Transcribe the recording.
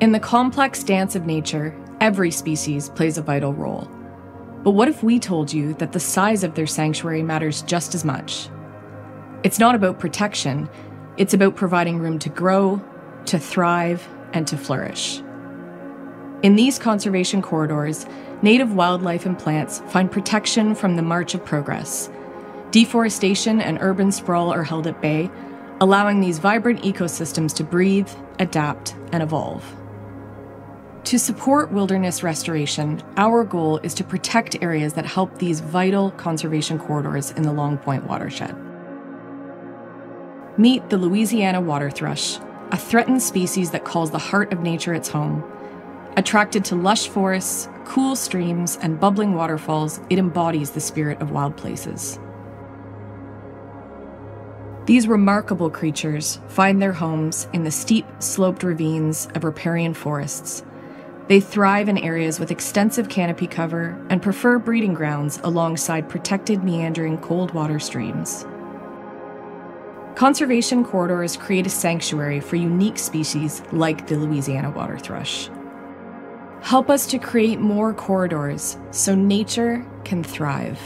In the complex dance of nature, every species plays a vital role. But what if we told you that the size of their sanctuary matters just as much? It's not about protection, it's about providing room to grow, to thrive, and to flourish. In these conservation corridors, native wildlife and plants find protection from the march of progress. Deforestation and urban sprawl are held at bay, allowing these vibrant ecosystems to breathe, adapt, and evolve. To support wilderness restoration, our goal is to protect areas that help these vital conservation corridors in the Long Point watershed. Meet the Louisiana water thrush, a threatened species that calls the heart of nature its home. Attracted to lush forests, cool streams, and bubbling waterfalls, it embodies the spirit of wild places. These remarkable creatures find their homes in the steep, sloped ravines of riparian forests. They thrive in areas with extensive canopy cover and prefer breeding grounds alongside protected meandering cold water streams. Conservation corridors create a sanctuary for unique species like the Louisiana water thrush. Help us to create more corridors so nature can thrive.